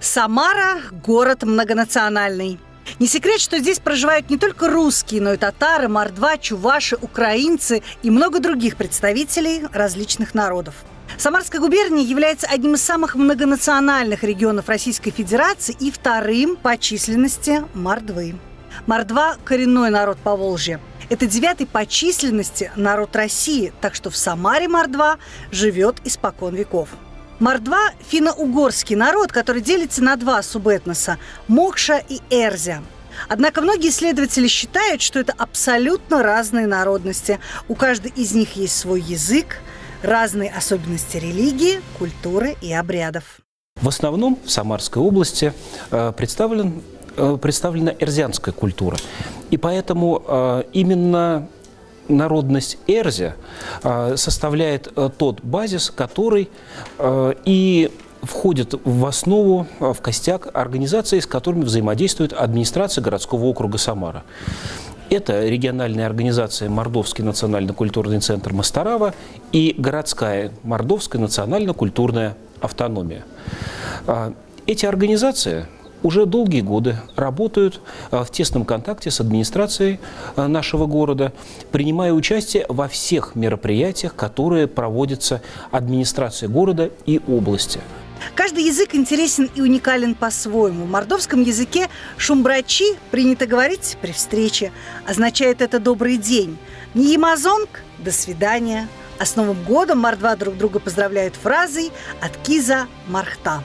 Самара – город многонациональный. Не секрет, что здесь проживают не только русские, но и татары, мордва, чуваши, украинцы и много других представителей различных народов. Самарская губерния является одним из самых многонациональных регионов Российской Федерации и вторым по численности Мордвы. Мордва – коренной народ Поволжья. Это девятый по численности народ России, так что в Самаре Мордва живет испокон веков. Мордва – финно-угорский народ, который делится на два субэтноса – Мокша и Эрзя. Однако многие исследователи считают, что это абсолютно разные народности. У каждой из них есть свой язык, разные особенности религии, культуры и обрядов. В основном в Самарской области э, представлен, э, представлена эрзианская культура. И поэтому э, именно народность Эрзя а, составляет э, тот базис, который э, и входит в основу, э, в костяк организаций, с которыми взаимодействует администрация городского округа Самара. Это региональная организация Мордовский национально-культурный центр Мастарава и городская Мордовская национально-культурная автономия. А, эти организации уже долгие годы работают э, в тесном контакте с администрацией э, нашего города, принимая участие во всех мероприятиях, которые проводятся администрацией города и области. Каждый язык интересен и уникален по-своему. В мордовском языке «шумбрачи» принято говорить при встрече. Означает это «добрый день». «Ниемазонг» – «до свидания». А с Новым годом мордва друг друга поздравляют фразой «от киза мархта».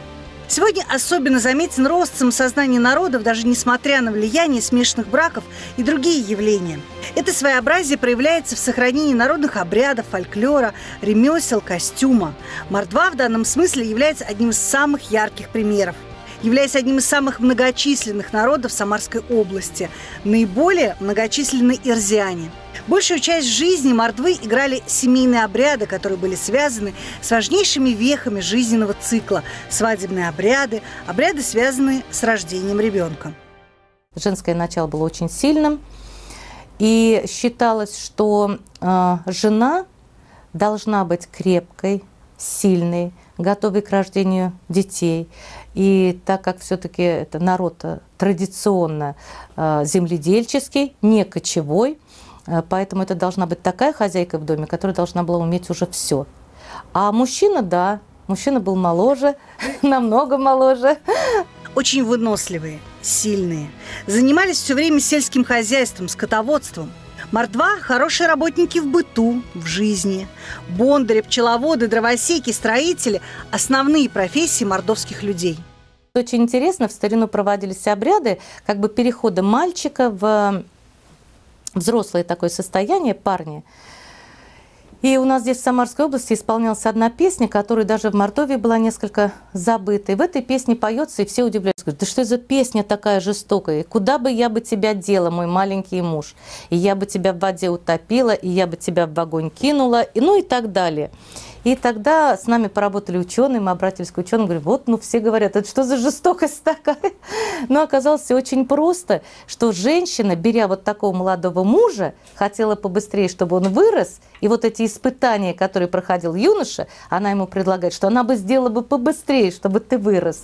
Сегодня особенно заметен рост самосознания народов, даже несмотря на влияние смешанных браков и другие явления. Это своеобразие проявляется в сохранении народных обрядов, фольклора, ремесел, костюма. Мордва в данном смысле является одним из самых ярких примеров являясь одним из самых многочисленных народов Самарской области, наиболее многочисленны ирзиане – Большую часть жизни мордвы играли семейные обряды, которые были связаны с важнейшими вехами жизненного цикла. Свадебные обряды, обряды, связанные с рождением ребенка. Женское начало было очень сильным. И считалось, что э, жена должна быть крепкой, сильной, готовой к рождению детей. И так как все-таки это народ традиционно э, земледельческий, не кочевой, Э, поэтому это должна быть такая хозяйка в доме, которая должна была уметь уже все. А мужчина, да, мужчина был моложе, намного моложе. Очень выносливые, сильные. Занимались все время сельским хозяйством, скотоводством. Мордва – хорошие работники в быту, в жизни. Бондари, пчеловоды, дровосеки, строители – основные профессии мордовских людей. Очень интересно, в старину проводились обряды как бы перехода мальчика в взрослое такое состояние, парни. И у нас здесь в Самарской области исполнялась одна песня, которая даже в Мордовии была несколько забыта. И в этой песне поется, и все удивляются. Говорят, да что за песня такая жестокая? Куда бы я бы тебя дела, мой маленький муж? И я бы тебя в воде утопила, и я бы тебя в огонь кинула, и, ну и так далее. И тогда с нами поработали ученые, мы обратились к ученым, говорим, вот, ну все говорят, это что за жестокость такая? Но оказалось все очень просто, что женщина, беря вот такого молодого мужа, хотела побыстрее, чтобы он вырос, и вот эти испытания, которые проходил юноша, она ему предлагает, что она бы сделала бы побыстрее, чтобы ты вырос.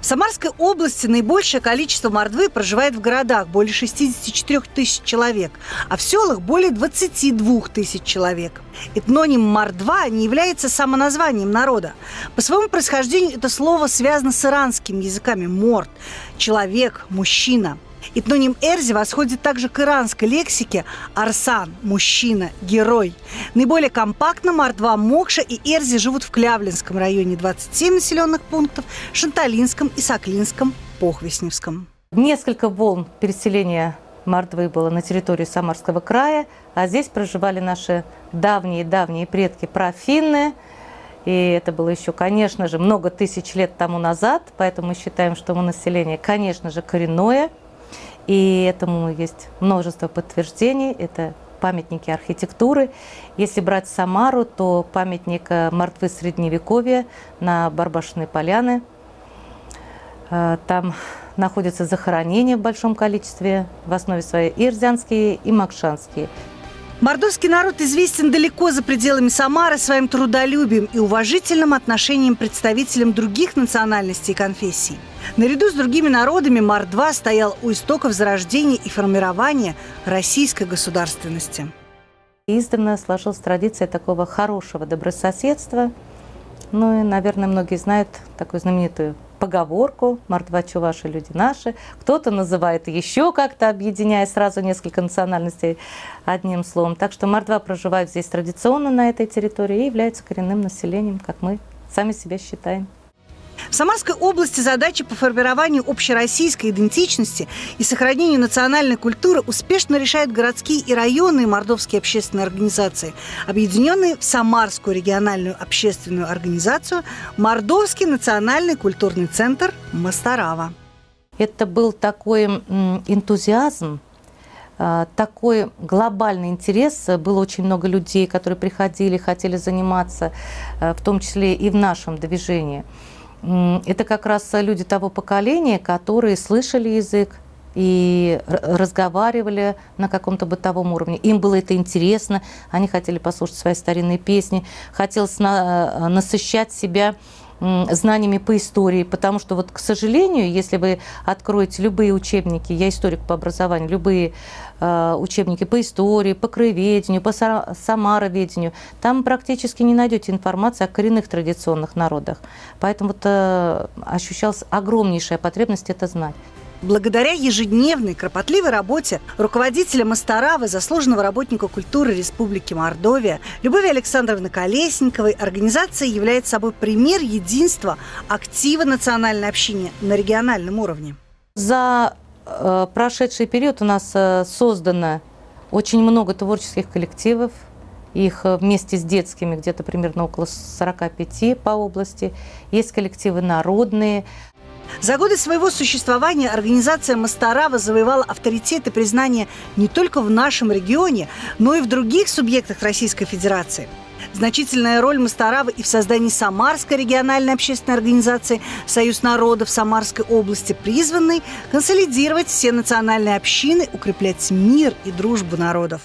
В Самарской области наибольшее количество мордвы проживает в городах, более 64 тысяч человек, а в селах более 22 тысяч человек. Этноним «мордва» не является самоназванием народа. По своему происхождению это слово связано с иранскими языками «морд» – «человек», «мужчина». Этноним Эрзи восходит также к иранской лексике «арсан» – «мужчина», «герой». Наиболее компактно Мордва, Мокша и Эрзи живут в Клявлинском районе 27 населенных пунктов, Шанталинском и Соклинском, Похвесневском. Несколько волн переселения Мордвы было на территории Самарского края, а здесь проживали наши давние-давние предки профинны, и это было еще, конечно же, много тысяч лет тому назад, поэтому мы считаем, что мы население, конечно же, коренное – И этому есть множество подтверждений. Это памятники архитектуры. Если брать Самару, то памятник э, мертвы Средневековья на Барбашной поляны. Э, там находятся захоронения в большом количестве, в основе своей ирзянские, и макшанские. Мордовский народ известен далеко за пределами Самары своим трудолюбием и уважительным отношением представителям других национальностей и конфессий. Наряду с другими народами Мордва стоял у истоков зарождения и формирования российской государственности. Издавна сложилась традиция такого хорошего добрососедства. Ну и, наверное, многие знают такую знаменитую поговорку «Мордва чуваши, люди наши». Кто-то называет еще как-то, объединяя сразу несколько национальностей одним словом. Так что мордва проживает здесь традиционно на этой территории и является коренным населением, как мы сами себя считаем. В Самарской области задачи по формированию общероссийской идентичности и сохранению национальной культуры успешно решают городские и районные мордовские общественные организации, объединенные в Самарскую региональную общественную организацию Мордовский национальный культурный центр Мастарава. Это был такой энтузиазм, а, такой глобальный интерес. Было очень много людей, которые приходили, хотели заниматься, а, в том числе и в нашем движении это как раз люди того поколения, которые слышали язык, и разговаривали на каком-то бытовом уровне. Им было это интересно, они хотели послушать свои старинные песни, хотелось на, насыщать себя знаниями по истории, потому что вот, к сожалению, если вы откроете любые учебники, я историк по образованию, любые э, учебники по истории, по краеведению, по самароведению, там практически не найдете информации о коренных традиционных народах. Поэтому вот э, ощущалась огромнейшая потребность это знать. Благодаря ежедневной кропотливой работе руководителя Мастаравы, заслуженного работника культуры Республики Мордовия Любови Александровны Колесниковой, организация является собой пример единства актива национальной общины на региональном уровне. За э, прошедший период у нас э, создано очень много творческих коллективов, их э, вместе с детскими где-то примерно около 45 по области. Есть коллективы народные, за годы своего существования организация Мастарава завоевала авторитет и признание не только в нашем регионе, но и в других субъектах Российской Федерации. Значительная роль Мастаравы и в создании Самарской региональной общественной организации «Союз народов Самарской области», призванной консолидировать все национальные общины, укреплять мир и дружбу народов.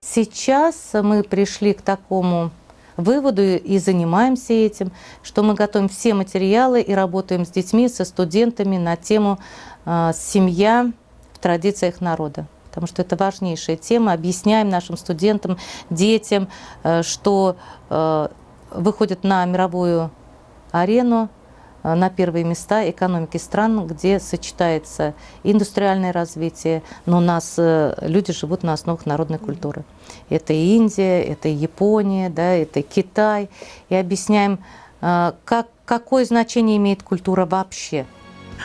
Сейчас мы пришли к такому выводу и занимаемся этим, что мы готовим все материалы и работаем с детьми, со студентами на тему э, «Семья в традициях народа» потому что это важнейшая тема. Объясняем нашим студентам, детям, э, что э, выходит на мировую арену Э, на первые места экономики стран, где сочетается индустриальное развитие, но у нас люди живут на основах народной культуры. Это и Индия, это и Япония, да, это Китай. И объясняем, как, какое значение имеет культура вообще.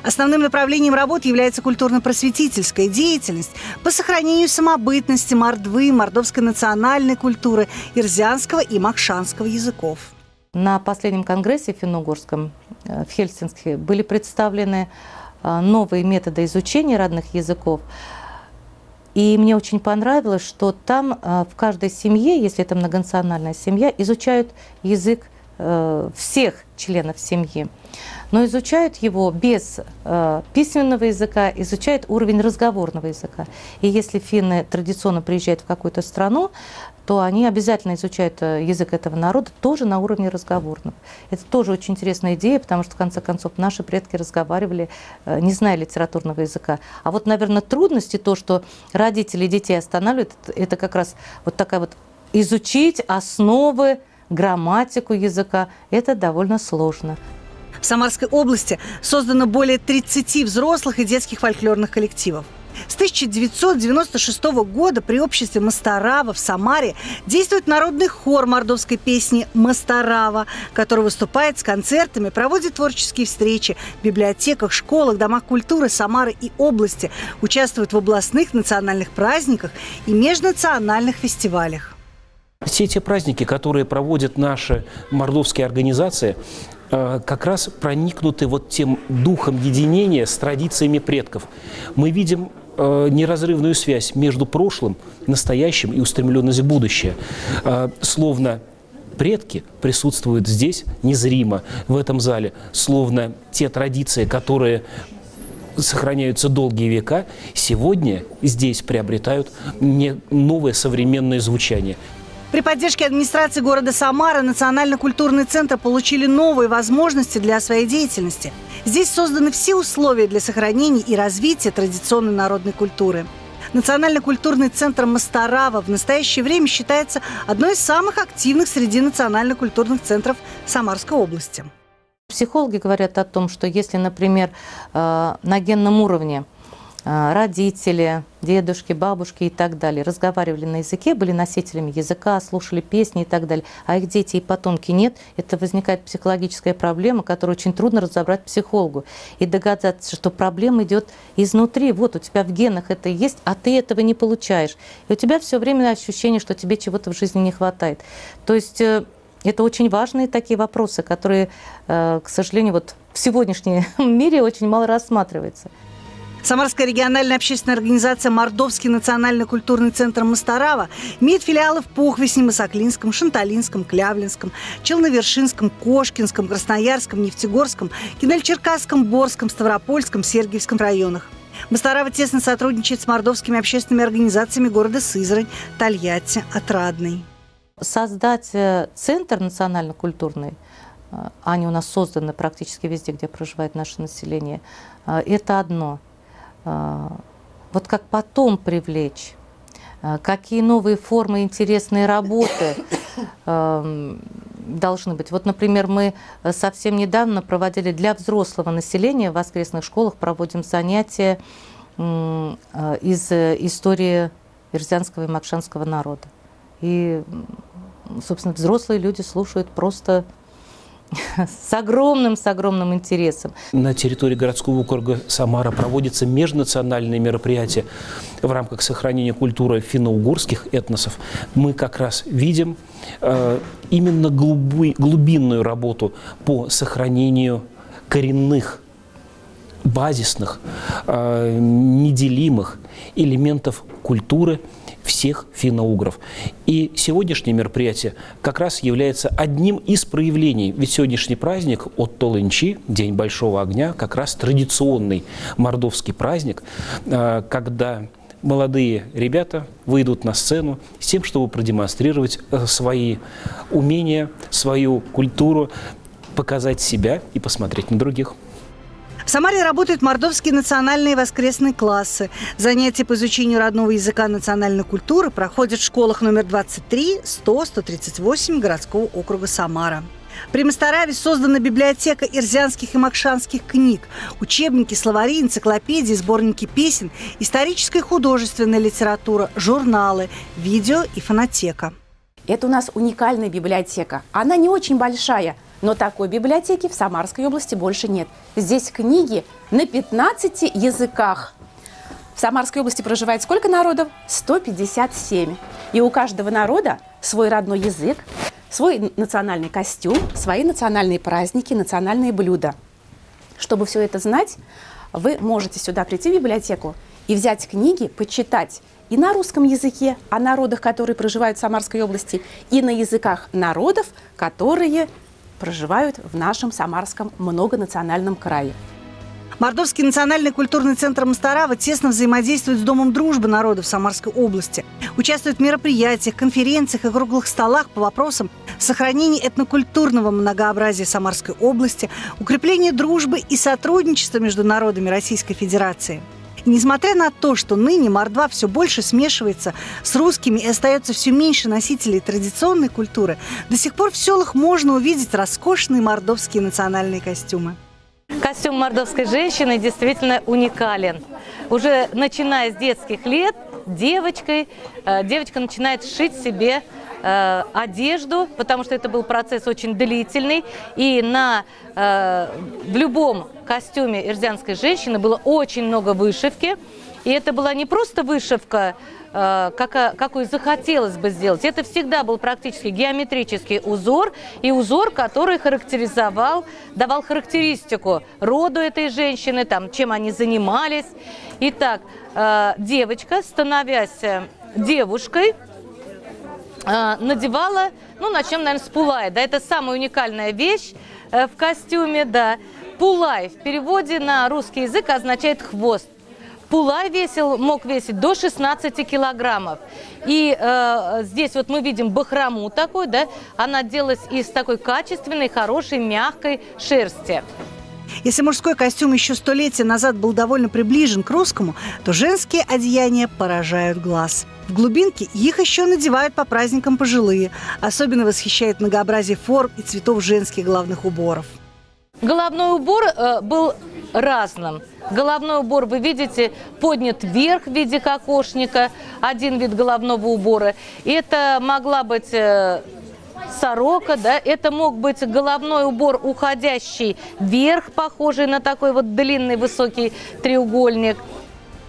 Основным направлением работы является культурно-просветительская деятельность по сохранению самобытности мордвы, мордовской национальной культуры, ирзианского и махшанского языков. На последнем конгрессе финно-угорском э, в Хельсинки были представлены э, новые методы изучения родных языков. И мне очень понравилось, что там э, в каждой семье, если это многонациональная семья, изучают язык всех членов семьи но изучают его без э, письменного языка, изучают уровень разговорного языка. И если финны традиционно приезжают в какую-то страну, то они обязательно изучают э, язык этого народа тоже на уровне разговорного. Это тоже очень интересная идея, потому что, в конце концов, наши предки разговаривали, э, не зная литературного языка. А вот, наверное, трудности, то, что родители детей останавливают, это как раз вот такая вот изучить основы, грамматику языка, это довольно сложно. В Самарской области создано более 30 взрослых и детских фольклорных коллективов. С 1996 года при обществе Мастарава в Самаре действует народный хор мордовской песни «Мастарава», который выступает с концертами, проводит творческие встречи в библиотеках, школах, домах культуры Самары и области, участвует в областных национальных праздниках и межнациональных фестивалях. Все эти праздники, которые проводят наши мордовские организации, как раз проникнуты вот тем духом единения с традициями предков. Мы видим э, неразрывную связь между прошлым, настоящим и устремленность в будущее. Э, словно предки присутствуют здесь незримо, в этом зале, словно те традиции, которые сохраняются долгие века, сегодня здесь приобретают не новое современное звучание. При поддержке администрации города Самара Национально-культурный центр получили новые возможности для своей деятельности. Здесь созданы все условия для сохранения и развития традиционной народной культуры. Национально-культурный центр Мастарава в настоящее время считается одной из самых активных среди национально-культурных центров Самарской области. Психологи говорят о том, что если, например, э, на генном уровне родители, дедушки, бабушки и так далее разговаривали на языке, были носителями языка, слушали песни и так далее, а их дети и потомки нет, это возникает психологическая проблема, которую очень трудно разобрать психологу. И догадаться, что проблема идет изнутри. Вот у тебя в генах это есть, а ты этого не получаешь. И у тебя все время ощущение, что тебе чего-то в жизни не хватает. То есть э, это очень важные такие вопросы, которые, э, к сожалению, вот в сегодняшнем мире очень мало рассматриваются. Самарская региональная общественная организация «Мордовский национальный культурный центр Мастарава» имеет филиалы в Пухвесне, Масаклинском, Шанталинском, Клявлинском, Челновершинском, Кошкинском, Красноярском, Нефтегорском, Кинель-Черкасском, Борском, Ставропольском, Сергиевском районах. Мастарава тесно сотрудничает с мордовскими общественными организациями города Сызрань, Тольятти, Отрадный. Создать э, центр национально-культурный, э, они у нас созданы практически везде, где проживает наше население, э, это одно – вот как потом привлечь, а, какие новые формы интересные работы а, должны быть. Вот, например, мы совсем недавно проводили для взрослого населения в воскресных школах, проводим занятия из истории Ирзянского и Макшанского народа. И, собственно, взрослые люди слушают просто с огромным, с огромным интересом. На территории городского округа Самара проводятся межнациональные мероприятия в рамках сохранения культуры финно-угорских этносов. Мы как раз видим э, именно глуби, глубинную работу по сохранению коренных базисных, э, неделимых элементов культуры – всех финно-угров. И сегодняшнее мероприятие как раз является одним из проявлений. Ведь сегодняшний праздник от Толынчи, День Большого Огня, как раз традиционный мордовский праздник, а, когда молодые ребята выйдут на сцену с тем, чтобы продемонстрировать э, свои умения, свою культуру, показать себя и посмотреть на других. В Самаре работают мордовские национальные воскресные классы. Занятия по изучению родного языка национальной культуры проходят в школах номер 23, 100, 138 городского округа Самара. При Мастараве создана библиотека ирзианских и макшанских книг, учебники, словари, энциклопедии, сборники песен, историческая и художественная литература, журналы, видео и фонотека. Это у нас уникальная библиотека. Она не очень большая – но такой библиотеки в Самарской области больше нет. Здесь книги на 15 языках. В Самарской области проживает сколько народов? 157. И у каждого народа свой родной язык, свой национальный костюм, свои национальные праздники, национальные блюда. Чтобы все это знать, вы можете сюда прийти в библиотеку и взять книги, почитать и на русском языке о народах, которые проживают в Самарской области, и на языках народов, которые проживают в нашем Самарском многонациональном крае. Мордовский национальный культурный центр Мастарава тесно взаимодействует с Домом дружбы народов Самарской области. Участвует в мероприятиях, конференциях и круглых столах по вопросам сохранения этнокультурного многообразия Самарской области, укрепления дружбы и сотрудничества между народами Российской Федерации – несмотря на то, что ныне мордва все больше смешивается с русскими и остается все меньше носителей традиционной культуры, до сих пор в селах можно увидеть роскошные мордовские национальные костюмы. Костюм мордовской женщины действительно уникален. Уже начиная с детских лет девочкой, э, девочка начинает шить себе э, одежду, потому что это был процесс очень длительный. И на, э, в любом костюме ирзианской женщины было очень много вышивки. И это была не просто вышивка, как, какой захотелось бы сделать. Это всегда был практически геометрический узор, и узор, который характеризовал, давал характеристику роду этой женщины, там, чем они занимались. Итак, э, девочка, становясь девушкой, надевала, ну, начнем, наверное, с пулай. Да, это самая уникальная вещь в костюме, да. Пулай в переводе на русский язык означает хвост. Пулай весил, мог весить до 16 килограммов. И э, здесь вот мы видим бахрому такой, да, она делалась из такой качественной, хорошей, мягкой шерсти. Если мужской костюм еще столетия назад был довольно приближен к русскому, то женские одеяния поражают глаз. В глубинке их еще надевают по праздникам пожилые. Особенно восхищает многообразие форм и цветов женских главных уборов. Головной убор э, был разным. Головной убор, вы видите, поднят вверх в виде кокошника, один вид головного убора. Это могла быть э, сорока, да, это мог быть головной убор, уходящий вверх, похожий на такой вот длинный высокий треугольник.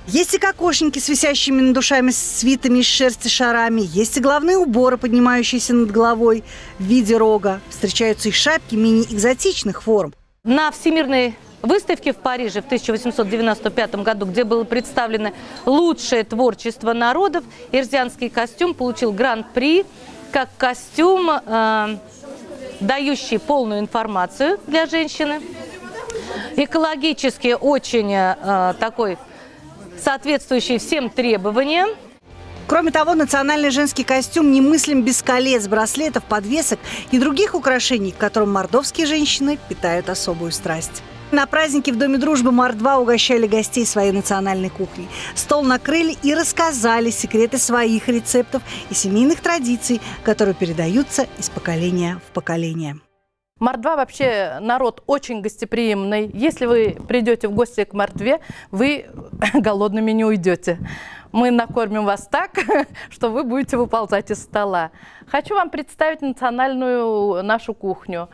Есть и кокошники с висящими над душами свитами из шерсти шарами, есть и головные уборы, поднимающиеся над головой в виде рога. Встречаются и шапки мини-экзотичных форм. На Всемирной выставке в Париже в 1895 году, где было представлено лучшее творчество народов, ирзианский костюм получил гран-при как костюм, э, дающий полную информацию для женщины, экологически очень э, такой соответствующий всем требованиям. Кроме того, национальный женский костюм немыслим без колец, браслетов, подвесок и других украшений, к которым мордовские женщины питают особую страсть. На празднике в Доме дружбы Мордва угощали гостей своей национальной кухней. Стол накрыли и рассказали секреты своих рецептов и семейных традиций, которые передаются из поколения в поколение. Мордва вообще народ очень гостеприимный. Если вы придете в гости к Мордве, вы голодными не уйдете мы накормим вас так, что вы будете выползать из стола. Хочу вам представить национальную нашу кухню.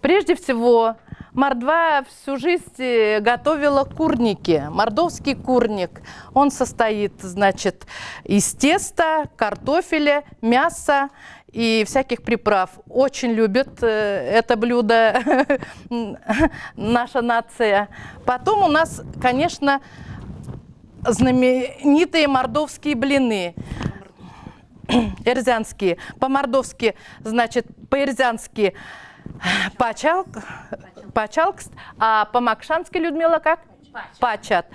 Прежде всего, Мордва всю жизнь готовила курники, мордовский курник. Он состоит, значит, из теста, картофеля, мяса и всяких приправ. Очень любит э, это блюдо наша нация. Потом у нас, конечно, знаменитые мордовские блины. Эрзянские. По-мордовски, значит, по-эрзянски пачалк, пачалкст, а по-макшански, Людмила, как? Пачат.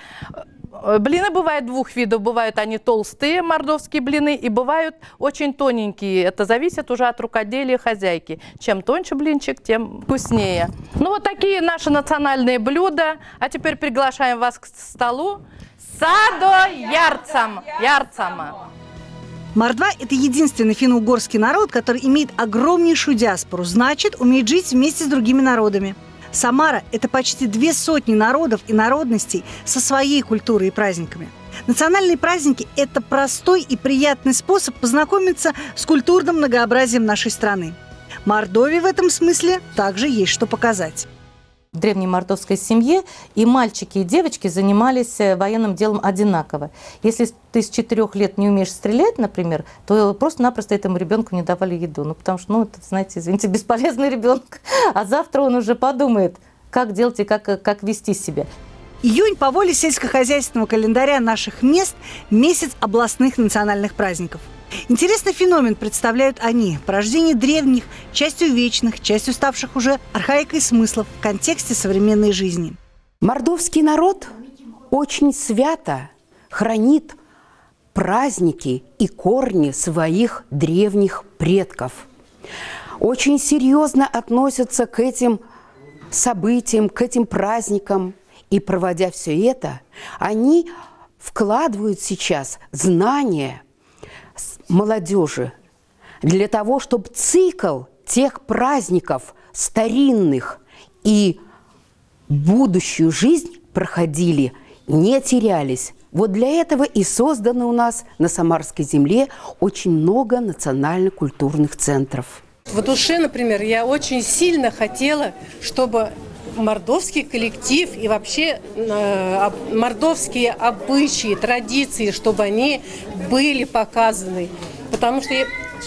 Блины бывают двух видов. Бывают они толстые, мордовские блины, и бывают очень тоненькие. Это зависит уже от рукоделия хозяйки. Чем тоньше блинчик, тем вкуснее. Ну, вот такие наши национальные блюда. А теперь приглашаем вас к столу. Садо ярцам, ярцама. Мордва – это единственный финно-угорский народ, который имеет огромнейшую диаспору, значит, умеет жить вместе с другими народами. Самара – это почти две сотни народов и народностей со своей культурой и праздниками. Национальные праздники – это простой и приятный способ познакомиться с культурным многообразием нашей страны. Мордовии в этом смысле также есть что показать в древней мордовской семье, и мальчики и девочки занимались э, военным делом одинаково. Если ты с четырех лет не умеешь стрелять, например, то просто-напросто этому ребенку не давали еду. Ну, потому что, ну, это, знаете, извините, бесполезный ребенок. А завтра он уже подумает, как делать и как, как вести себя. Июнь по воле сельскохозяйственного календаря наших мест – месяц областных национальных праздников – Интересный феномен представляют они – порождение древних, частью вечных, частью ставших уже архаикой смыслов в контексте современной жизни. Мордовский народ очень свято хранит праздники и корни своих древних предков. Очень серьезно относятся к этим событиям, к этим праздникам. И проводя все это, они вкладывают сейчас знания – молодежи, для того, чтобы цикл тех праздников старинных и будущую жизнь проходили, не терялись. Вот для этого и создано у нас на Самарской земле очень много национально-культурных центров. В душе, например, я очень сильно хотела, чтобы мордовский коллектив и вообще э, мордовские обычаи, традиции, чтобы они были показаны. Потому что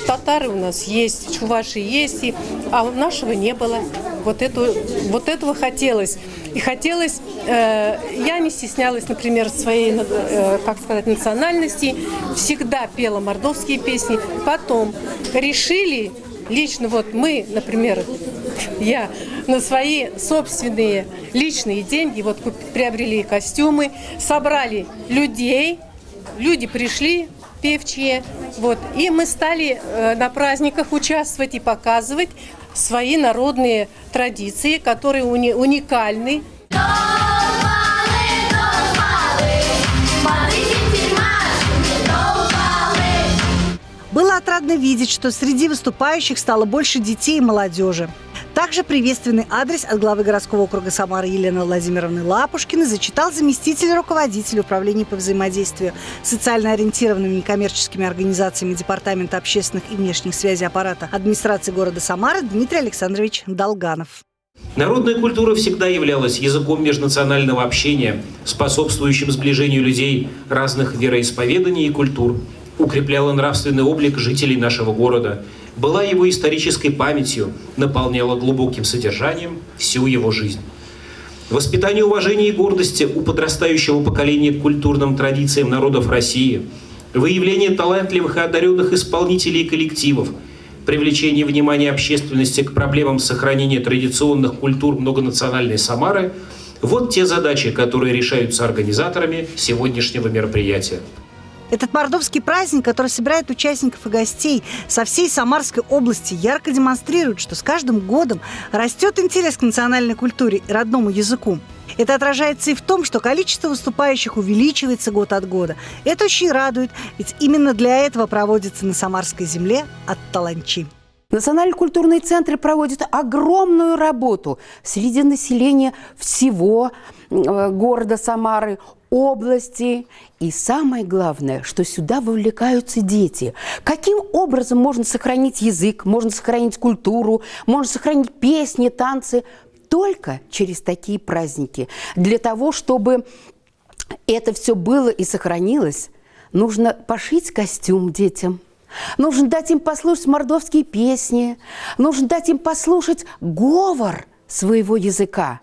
татары у нас есть, чуваши есть, а нашего не было. Вот, эту, вот этого хотелось. И хотелось, э, я не стеснялась, например, своей, э, как сказать, национальности, всегда пела мордовские песни. Потом решили, лично вот мы, например, я на свои собственные личные деньги вот приобрели костюмы, собрали людей, люди пришли, певчие, вот, и мы стали э, на праздниках участвовать и показывать свои народные традиции, которые уни уникальны. Было отрадно видеть, что среди выступающих стало больше детей и молодежи. Также приветственный адрес от главы городского округа Самары Елены Владимировны Лапушкиной зачитал заместитель руководителя управления по взаимодействию с социально ориентированными некоммерческими организациями Департамента общественных и внешних связей аппарата администрации города Самары Дмитрий Александрович Долганов. Народная культура всегда являлась языком межнационального общения, способствующим сближению людей разных вероисповеданий и культур, укрепляла нравственный облик жителей нашего города – была его исторической памятью, наполняла глубоким содержанием всю его жизнь. Воспитание уважения и гордости у подрастающего поколения к культурным традициям народов России, выявление талантливых и одаренных исполнителей и коллективов, привлечение внимания общественности к проблемам сохранения традиционных культур многонациональной Самары – вот те задачи, которые решаются организаторами сегодняшнего мероприятия. Этот мордовский праздник, который собирает участников и гостей со всей Самарской области, ярко демонстрирует, что с каждым годом растет интерес к национальной культуре и родному языку. Это отражается и в том, что количество выступающих увеличивается год от года. Это очень радует, ведь именно для этого проводится на Самарской земле от Национальные культурные центры проводят огромную работу среди населения всего э, города Самары, области. И самое главное, что сюда вовлекаются дети. Каким образом можно сохранить язык, можно сохранить культуру, можно сохранить песни, танцы? Только через такие праздники. Для того, чтобы это все было и сохранилось, нужно пошить костюм детям – Нужно дать им послушать мордовские песни. Нужно дать им послушать говор своего языка.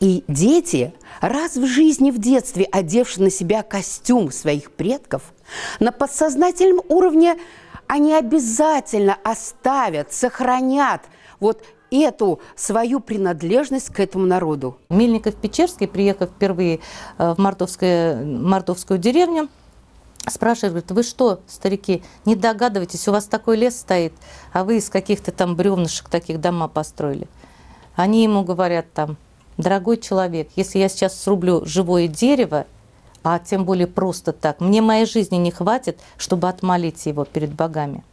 И дети, раз в жизни, в детстве, одевши на себя костюм своих предков, на подсознательном уровне они обязательно оставят, сохранят вот эту свою принадлежность к этому народу. Мельников-Печерский, приехав впервые э, в мордовскую, мордовскую деревню, спрашивает, говорит, вы что, старики, не догадываетесь, у вас такой лес стоит, а вы из каких-то там бревнышек таких дома построили. Они ему говорят там, дорогой человек, если я сейчас срублю живое дерево, а тем более просто так, мне моей жизни не хватит, чтобы отмолить его перед богами.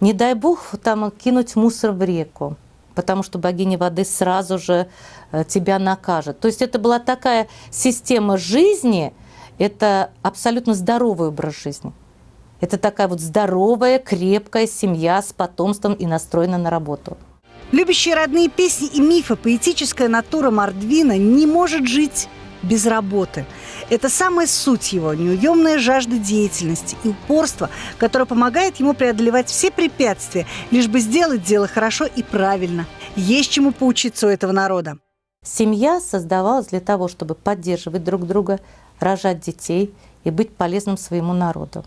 Не дай бог там кинуть мусор в реку, потому что богиня воды сразу же э, тебя накажет. То есть это была такая система жизни – это абсолютно здоровый образ жизни. Это такая вот здоровая, крепкая семья с потомством и настроена на работу. Любящие родные песни и мифы, поэтическая натура Мордвина не может жить без работы. Это самая суть его, неуемная жажда деятельности и упорство, которое помогает ему преодолевать все препятствия, лишь бы сделать дело хорошо и правильно. Есть чему поучиться у этого народа. Семья создавалась для того, чтобы поддерживать друг друга, рожать детей и быть полезным своему народу.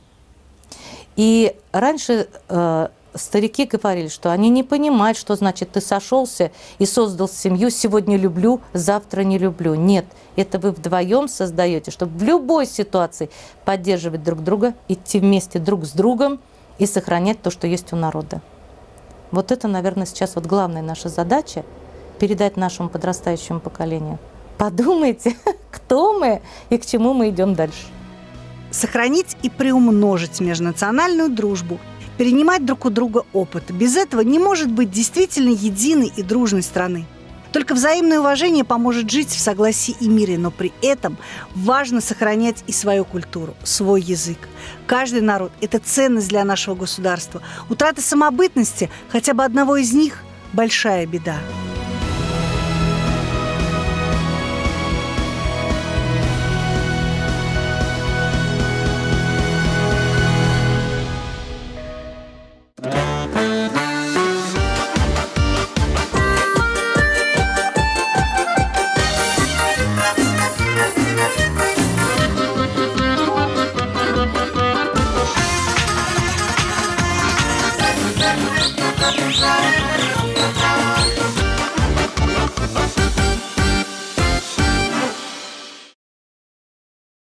И раньше э, старики говорили, что они не понимают, что значит ты сошелся и создал семью, сегодня люблю, завтра не люблю. Нет, это вы вдвоем создаете, чтобы в любой ситуации поддерживать друг друга, идти вместе друг с другом и сохранять то, что есть у народа. Вот это, наверное, сейчас вот главная наша задача – передать нашему подрастающему поколению – подумайте, кто мы и к чему мы идем дальше. Сохранить и приумножить межнациональную дружбу, перенимать друг у друга опыт. Без этого не может быть действительно единой и дружной страны. Только взаимное уважение поможет жить в согласии и мире, но при этом важно сохранять и свою культуру, свой язык. Каждый народ – это ценность для нашего государства. Утрата самобытности хотя бы одного из них – большая беда.